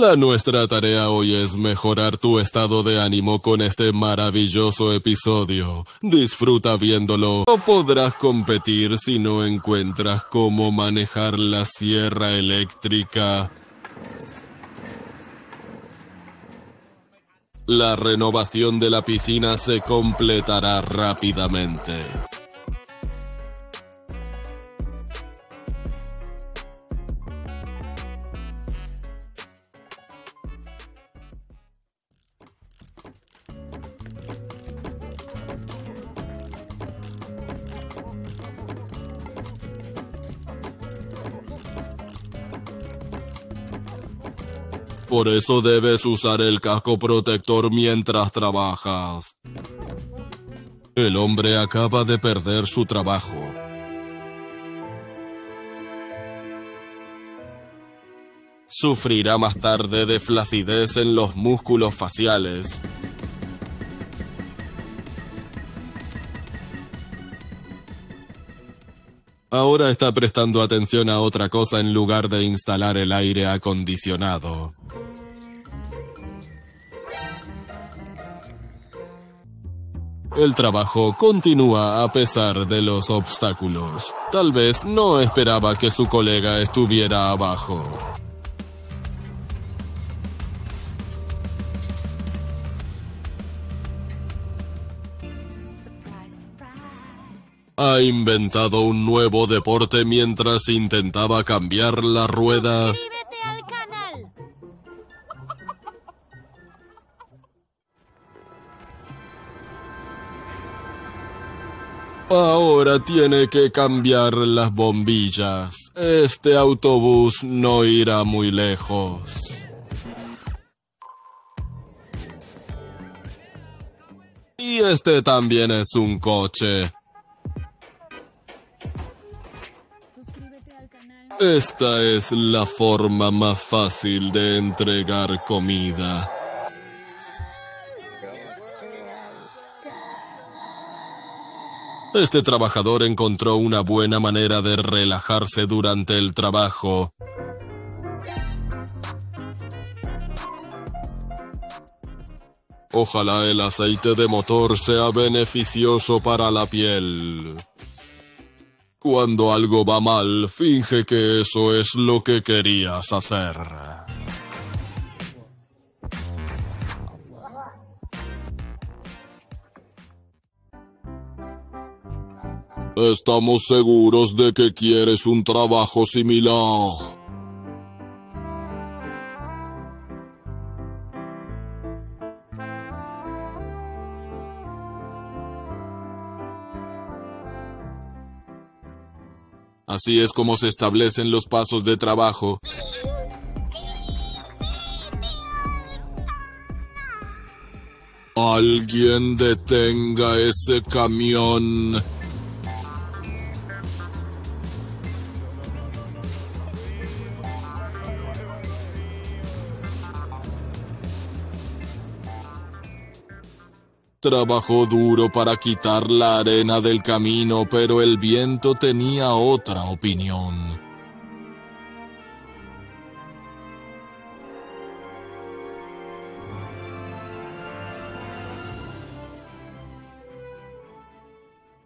Hola, nuestra tarea hoy es mejorar tu estado de ánimo con este maravilloso episodio. Disfruta viéndolo. No podrás competir si no encuentras cómo manejar la sierra eléctrica. La renovación de la piscina se completará rápidamente. Por eso debes usar el casco protector mientras trabajas. El hombre acaba de perder su trabajo. Sufrirá más tarde de flacidez en los músculos faciales. Ahora está prestando atención a otra cosa en lugar de instalar el aire acondicionado. El trabajo continúa a pesar de los obstáculos. Tal vez no esperaba que su colega estuviera abajo. Ha inventado un nuevo deporte mientras intentaba cambiar la rueda. Ahora tiene que cambiar las bombillas. Este autobús no irá muy lejos. Y este también es un coche. Esta es la forma más fácil de entregar comida. Este trabajador encontró una buena manera de relajarse durante el trabajo. Ojalá el aceite de motor sea beneficioso para la piel. Cuando algo va mal, finge que eso es lo que querías hacer. Estamos seguros de que quieres un trabajo similar. Así es como se establecen los pasos de trabajo. Alguien detenga ese camión. Trabajó duro para quitar la arena del camino, pero el viento tenía otra opinión.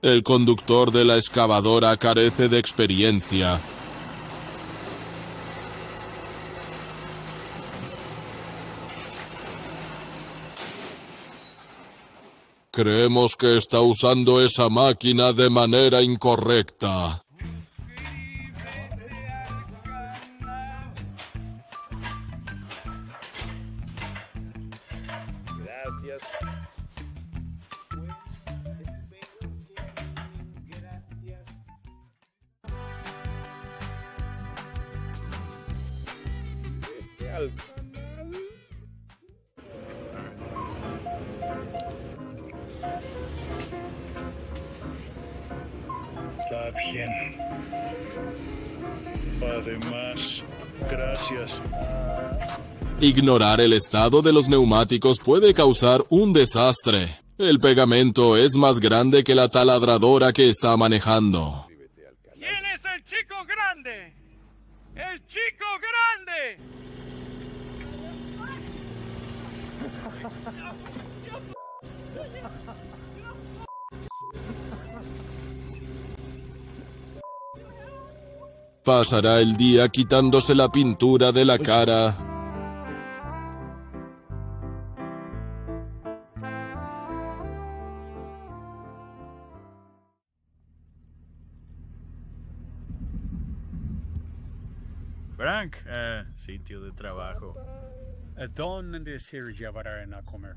El conductor de la excavadora carece de experiencia. Creemos que está usando esa máquina de manera incorrecta. Está bien. Además, gracias. Ignorar el estado de los neumáticos puede causar un desastre. El pegamento es más grande que la taladradora que está manejando. ¿Quién es el chico grande? ¡El chico grande! Pasará el día quitándose la pintura de la cara. Frank, eh, sitio de trabajo. ¿A dónde se llevarán a comer?